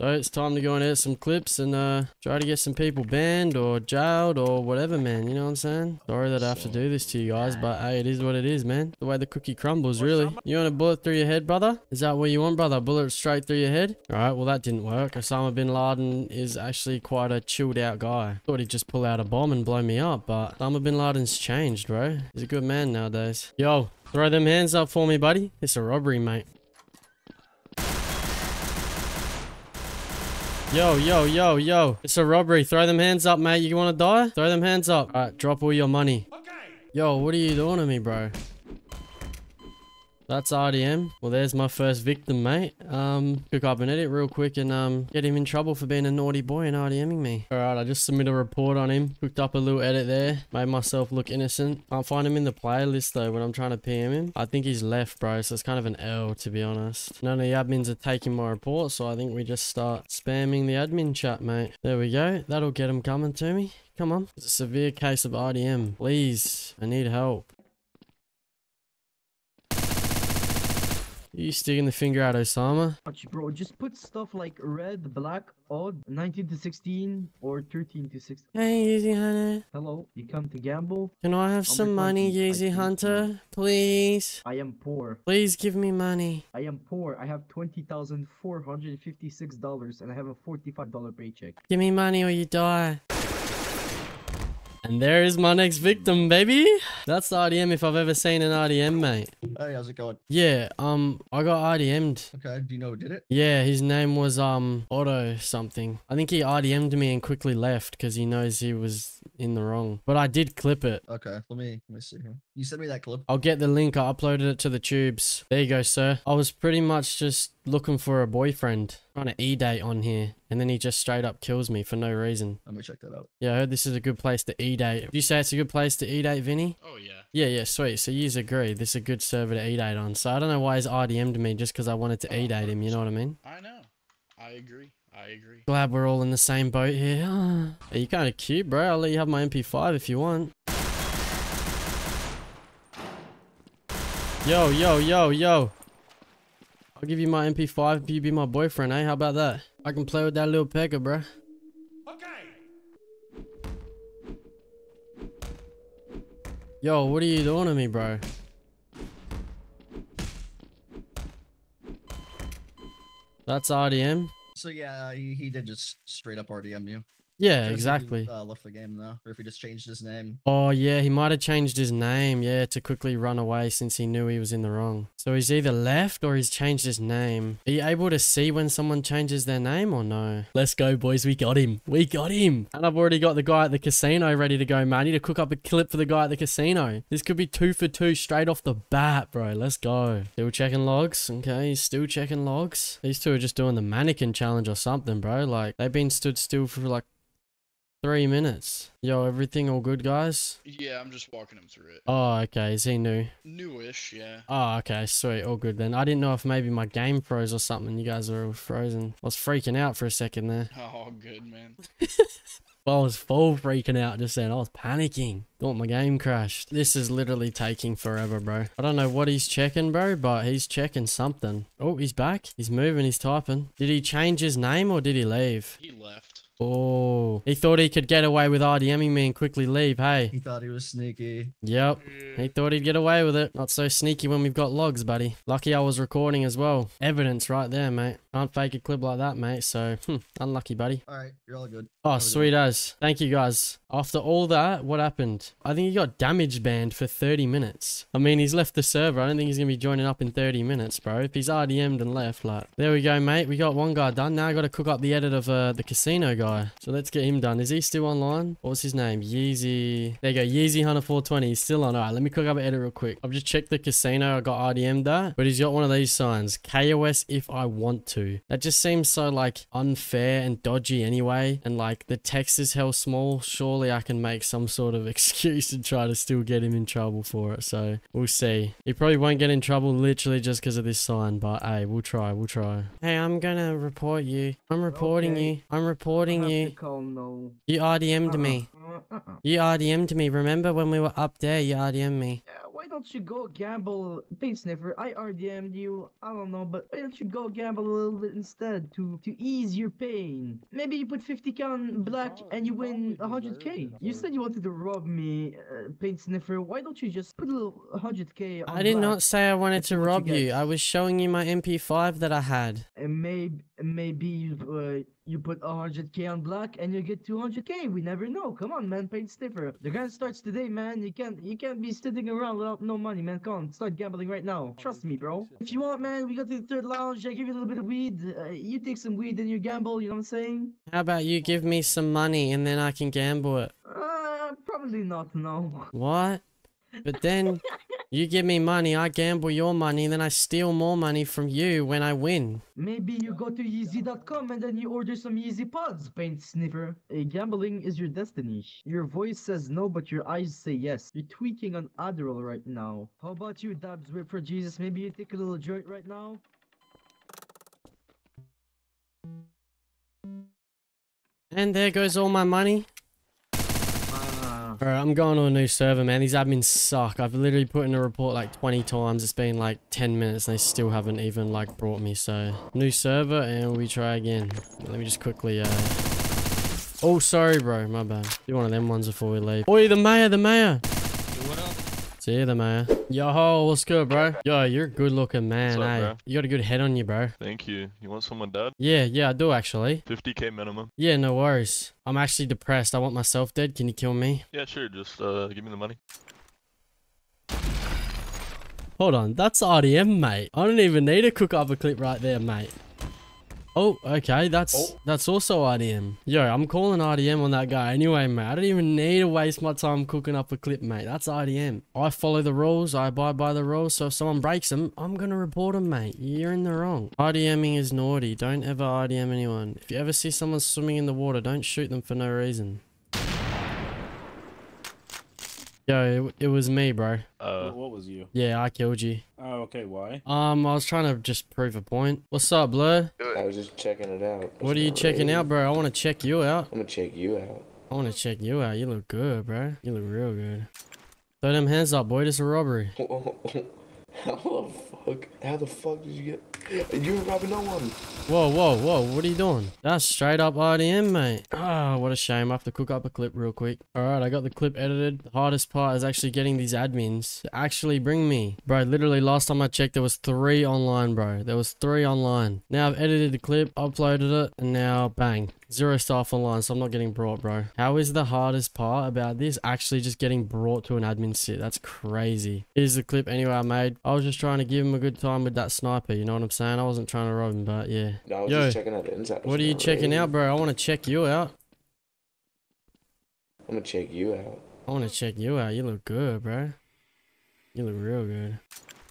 So it's time to go and edit some clips and uh, try to get some people banned or jailed or whatever, man. You know what I'm saying? Sorry that I have to do this to you guys, but hey, it is what it is, man. The way the cookie crumbles, really. You want a bullet through your head, brother? Is that what you want, brother? Bullet straight through your head? All right, well, that didn't work. Osama bin Laden is actually quite a chilled out guy. Thought he'd just pull out a bomb and blow me up, but Osama bin Laden's changed, bro. He's a good man nowadays. Yo, throw them hands up for me, buddy. It's a robbery, mate. Yo, yo, yo, yo. It's a robbery. Throw them hands up, mate. You want to die? Throw them hands up. All right, drop all your money. Okay. Yo, what are you doing to me, bro? That's RDM. Well, there's my first victim, mate. Um, cook up an edit real quick and um, get him in trouble for being a naughty boy and RDMing me. Alright, I just submitted a report on him. Cooked up a little edit there. Made myself look innocent. Can't find him in the playlist though when I'm trying to PM him. I think he's left, bro, so it's kind of an L to be honest. None of the admins are taking my report, so I think we just start spamming the admin chat, mate. There we go. That'll get him coming to me. Come on. It's a severe case of RDM. Please, I need help. You sticking the finger out Osama? Watch, bro, just put stuff like red, black, odd, 19 to 16, or 13 to 16. Hey, Yeezy Hunter. Hello, you come to gamble? Can I have Oh some money, Yeezy. Hunter? Please? I am poor. Please give me money. I am poor. I have $20,456 and I have a $45 paycheck. Give me money or you die. And there is my next victim, baby. That's the RDM if I've ever seen an RDM, mate. Hey, how's it going? Yeah, um, I got RDM'd. Okay, do you know who did it? Yeah, his name was, um, Otto something. I think he RDM'd me and quickly left because he knows he was in the wrong. But I did clip it. Okay, let me let me see here. You sent me that clip. I'll get the link. I uploaded it to the tubes. There you go, sir. I was pretty much just looking for a boyfriend. Trying to e-date on here. And then he just straight up kills me for no reason. Let me check that out. Yeah, I heard this is a good place to e-date. You say it's a good place to e-date, Vinny? Oh yeah. Yeah, yeah, sweet. So you agree. This is a good server to e-date on. So I don't know why he's RDM'd me just because I wanted to e-date him. You know what I mean? I know. I agree. I agree. Glad we're all in the same boat here. Hey, you kind of cute, bro. I'll let you have my MP5 if you want. Yo, yo, yo, yo. I'll give you my MP5 if you be my boyfriend, eh? How about that? I can play with that little pecker, bro. Yo, what are you doing to me, bro? That's RDM? So yeah, he, he did just straight up RDM you. Yeah, if he, exactly. Uh, left the game though, or if he just changed his name. Oh yeah, he might have changed his name, yeah, to quickly run away since he knew he was in the wrong. So he's either left or he's changed his name. Are you able to see when someone changes their name or no? Let's go, boys. We got him. We got him. And I've already got the guy at the casino ready to go, man. I need to cook up a clip for the guy at the casino. This could be two for two straight off the bat, bro. Let's go. Still checking logs. Okay, he's still checking logs. These two are just doing the mannequin challenge or something, bro. Like, they've been stood still for like Three minutes. Yo, everything all good, guys? Yeah, I'm just walking him through it. Oh, okay. Is he new? Newish, yeah. Oh, okay. Sweet. All good then. I didn't know if maybe my game froze or something. You guys were all frozen. I was freaking out for a second there. Oh, good man. I was full freaking out just then. I was panicking. Thought my game crashed. This is literally taking forever, bro. I don't know what he's checking, bro, but he's checking something. Oh, he's back. He's moving. He's typing. Did he change his name or did he leave? He left. Oh, he thought he could get away with RDMing me and quickly leave. Hey. He thought he was sneaky. Yep. He thought he'd get away with it. Not so sneaky when we've got logs, buddy. Lucky I was recording as well. Evidence right there, mate. Can't fake a clip like that, mate. So, hmm, unlucky, buddy. All right, you're all good. Oh, Have a good sweet as. Thank you, guys. After all that, what happened? I think he got damage banned for 30 minutes. I mean, he's left the server. I don't think he's going to be joining up in 30 minutes, bro. If he's RDM'd and left, like. There we go, mate. We got one guy done. Now I got to cook up the edit of uh, the casino guy. So let's get him done. Is he still online? What's his name? Yeezy. There you go. Yeezy Hunter 420. He's still on. All right, let me quick up an edit real quick. I've just checked the casino. I got RDM'd that. But he's got one of these signs. KOS if I want to. That just seems so, like, unfair and dodgy anyway. And, like, the text is hell small. Surely I can make some sort of excuse to try to still get him in trouble for it. So, we'll see. He probably won't get in trouble literally just because of this sign. But, hey, we'll try. We'll try. Hey, I'm gonna report you. I'm reporting Okay. you. I'm reporting I'll you. no. You RDM'd me. uh, uh-uh. You RDM'd me. Remember when we were up there? You RDM'd me. Yeah, why don't don't you go gamble, Paint Sniffer? I RDM'd you. I don't know, but why don't you go gamble a little bit instead to to ease your pain? Maybe you put 50k on black and you win 100k. You said you wanted to rob me, uh, Paint Sniffer. Why don't you just put a little 100k on I did black? not say I wanted to what you rob you. I was showing you my MP5 that I had. And maybe maybe you uh, you put 100k on black and you get 200k. We never know. Come on, man, paint sniffer. The grind starts today, man. You can't you can't be sitting around without no money, man. Come on, start gambling right now. Trust me, bro. If you want, man, we go to the third lounge. I give you a little bit of weed. Uh, you take some weed and you gamble. You know what I'm saying? How about you give me some money and then I can gamble it? Uh, probably not. No. What? But then you give me money, I gamble your money, and then I steal more money from you when I win. Maybe you go to Yeezy.com and then you order some Yeezy pods, paint sniffer. Gambling is your destiny. Your voice says no, but your eyes say yes. You're tweaking on Adderall right now. How about you, Dabs Whip for Jesus? Maybe you take a little joint right now? And there goes all my money. Alright, I'm going to a new server, man. These admins suck. I've literally put in a report like 20 times. It's been like 10 minutes and they still haven't even like brought me. So, new server and we try again. Let me just quickly, uh... Oh, sorry, bro. My bad. Do one of them ones before we leave. Oi, the mayor, the mayor. See you, the mayor. Yo, what's good, bro? Yo, you're a good looking man, What's up, eh? You got a good head on you, bro. Thank you. You want someone dead? Yeah, yeah, I do actually. 50k minimum. Yeah, no worries. I'm actually depressed. I want myself dead. Can you kill me? Yeah, sure. Just uh, give me the money. Hold on, that's RDM, mate. I don't even need to cook up a clip right there, mate. Oh, okay, that's Oh. that's also RDM. Yo, I'm calling RDM on that guy anyway, mate. I don't even need to waste my time cooking up a clip, mate. That's RDM. I follow the rules, I abide by the rules, so if someone breaks them, I'm gonna report them, mate. You're in the wrong. RDMing is naughty. Don't ever RDM anyone. If you ever see someone swimming in the water, don't shoot them for no reason. Yo, it, it was me, bro. Uh, What, what was you? Yeah, I killed you. Oh, okay. Why? Um, I was trying to just prove a point. What's up, Blur? I was just checking it out. What are you checking out, bro? I want to check you out. I'm gonna check you out. I want to check you out. You look good, bro. You look real good. Throw them hands up, boy. This is a robbery. How the fuck? How the fuck did you get? You ain't robbing no one. Whoa, whoa, whoa. What are you doing? That's straight up RDM, mate. Ah, what a shame. I have to cook up a clip real quick. Alright, I got the clip edited. The hardest part is actually getting these admins to actually bring me. Bro, literally last time I checked, there was three online, bro. There was three online. Now I've edited the clip, uploaded it, and now bang. Zero staff online, so I'm not getting brought, bro. How is the hardest part about this actually just getting brought to an admin sit? That's crazy. Here's the clip anyway I made. I was just trying to give him a good time with that sniper, you know what I'm saying? I wasn't trying to rob him, but yeah. No, I was Yo, just checking out the inside. What are you checking out, bro? I want to check you out. I'm gonna check you out. I want to check you out. You look good, bro. You look real good.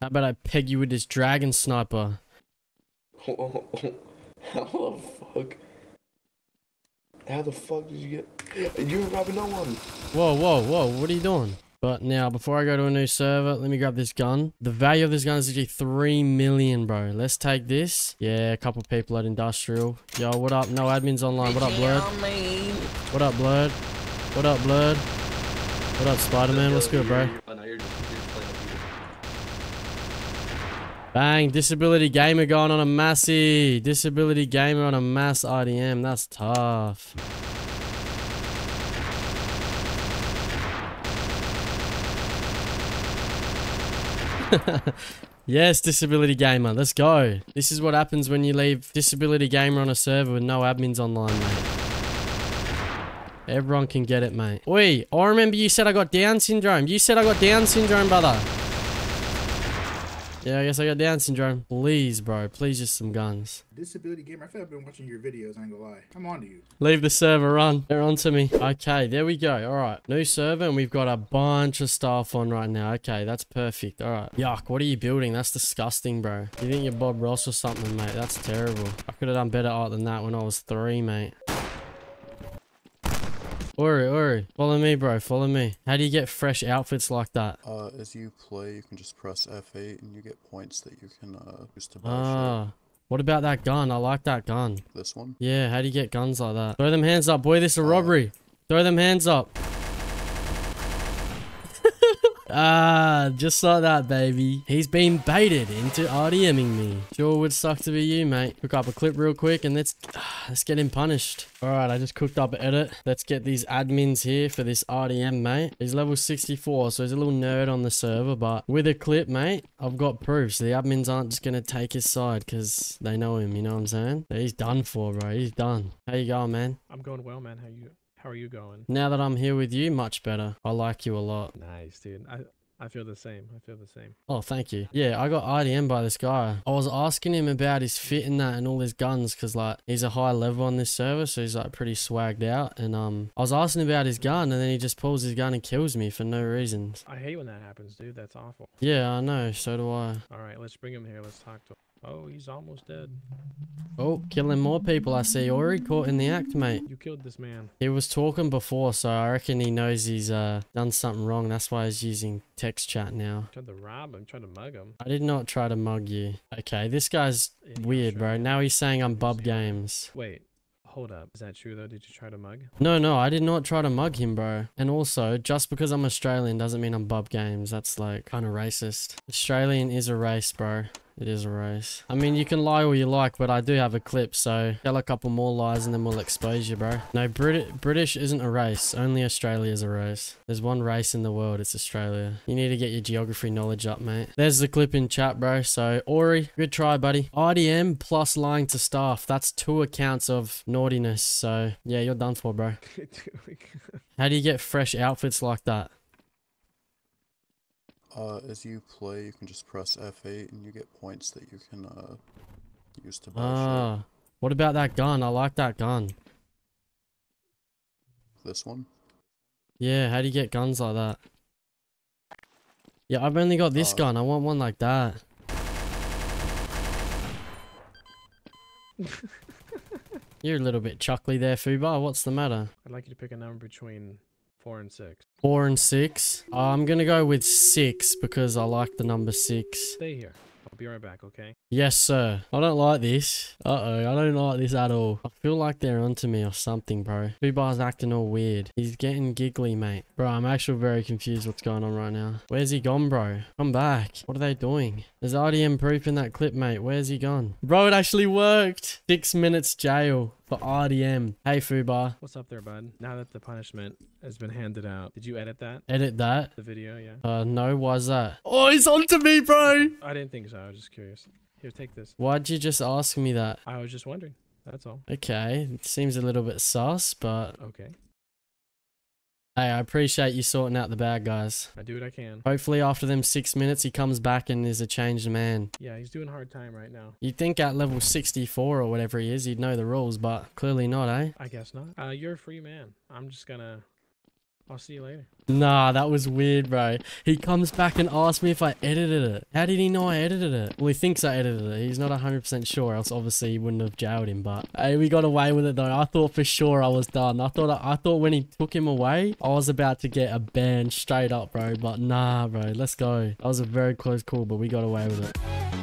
How about I peg you with this dragon sniper? How the fuck? How the fuck did you get? You ain't robbing no one. Whoa, whoa, whoa. What are you doing? But now, before I go to a new server, let me grab this gun. The value of this gun is actually 3 million, bro. Let's take this. Yeah, a couple people at Industrial. Yo, what up? No admins online. What up, Blurred? What up, Blurred? What up, Blurred? What up, Spider-Man? What's good, bro? Bang, disability gamer going on a massy. Disability gamer on a mass RDM. That's tough. yes, disability gamer. Let's go. This is what happens when you leave disability gamer on a server with no admins online, mate. Everyone can get it, mate. Oi, I remember you said I got Down syndrome. You said I got Down syndrome, brother. Yeah, I guess I got Down syndrome. Please, bro. Please just some guns. Disability gamer, I feel like I've been watching your videos, I ain't gonna lie. I'm on to you. Leave the server run. They're on to me. Okay, there we go. All right. New server, and we've got a bunch of stuff on right now. Okay, that's perfect. All right. Yuck, what are you building? That's disgusting, bro. You think you're Bob Ross or something, mate? That's terrible. I could have done better art than that when I was three, mate. Ori, Ori, follow me, bro. Follow me. How do you get fresh outfits like that? Uh, as you play, you can just press F8 and you get points that you can uh, use to buy Ah. What about that gun? I like that gun. This one. Yeah, how do you get guns like that? Throw them hands up, boy. This is a Uh, robbery. Throw them hands up. Ah, just like that, baby. He's been baited into RDMing me. Sure would suck to be you, mate. Cook up a clip real quick and let's, ah, let's get him punished. Alright, I just cooked up an edit. Let's get these admins here for this RDM, mate. He's level 64, so he's a little nerd on the server, but with a clip, mate, I've got proof. So the admins aren't just gonna take his side because they know him, you know what I'm saying? He's done for, bro. He's done. How you going, man? I'm going well, man. How you? How are you going? Now that I'm here with you, much better. I like you a lot. Nice, dude. I I feel the same. I feel the same. Oh, thank you. Yeah, I got RDM by this guy. I was asking him about his fit and that and all his guns because, like, he's a high level on this server, so he's, like, pretty swagged out. And, um, I was asking about his gun and then he just pulls his gun and kills me for no reasons. I hate when that happens, dude. That's awful. Yeah, I know. So do I. All right, let's bring him here. Let's talk to him. Oh, he's almost dead. Oh, killing more people, I see. Already caught in the act, mate. You killed this man. He was talking before, so I reckon he knows he's, uh, done something wrong. That's why he's using text chat now. Tried to rob him. Tried to mug him. I did not try to mug you. Okay, this guy's Yeah, weird, bro. Now he's saying I'm bub games. Wait, hold up. Is that true though? Did you try to mug? No, no, I did not try to mug him, bro. And also, just because I'm Australian doesn't mean I'm bub games. That's like kind of racist. Australian is a race, bro. It is a race. I mean, you can lie all you like, but I do have a clip, so tell a couple more lies and then we'll expose you, bro. No, Brit British isn't a race. Only Australia is a race. There's one race in the world. It's Australia. You need to get your geography knowledge up, mate. There's the clip in chat, bro. So, Ori, good try, buddy. RDM plus lying to staff. That's two accounts of naughtiness. So, yeah, you're done for, bro. How do you get fresh outfits like that? Uh, as you play, you can just press F8 and you get points that you can uh, use to buy Ah, what about that gun? I like that gun. This one? Yeah, how do you get guns like that? Yeah, I've only got this Uh, gun. I want one like that. You're a little bit chuckly there, Fubar. What's the matter? I'd like you to pick a number between four and six. Four and six? Uh, I'm gonna go with six because I like the number six. Stay here. I'll be right back, okay? Yes, sir. I don't like this. Uh-oh, I don't like this at all. I feel like they're onto me or something, bro. Fubar's acting all weird. He's getting giggly, mate. Bro, I'm actually very confused what's going on right now. Where's he gone, bro? Come back. What are they doing? There's RDM proof in that clip, mate. Where's he gone? Bro, it actually worked. Six minutes jail for RDM. Hey, Fubar. What's up there, bud? Now that the punishment has been handed out, did you edit that? Edit that. The video, yeah? Uh, no, why's that? Oh, he's onto me, bro. I didn't think so. I was just curious. Here, take this. Why'd you just ask me that? I was just wondering. That's all. Okay, it seems a little bit sus, but Okay. Hey, I appreciate you sorting out the bad guys. I do what I can. Hopefully, after them six minutes, he comes back and is a changed man. Yeah, he's doing a hard time right now. You'd think at level 64 or whatever he is, he'd know the rules, but clearly not, eh? I guess not. Uh, you're a free man. I'm just gonna. I'll see you later. Nah, that was weird, bro. He comes back and asks me if I edited it. How did he know I edited it? Well, he thinks I edited it. He's not 100% sure, else obviously he wouldn't have jailed him. But hey, we got away with it though. I thought for sure I was done. I thought I thought when he took him away, I was about to get a ban straight up, bro. But nah, bro. Let's go. That was a very close call, but we got away with it.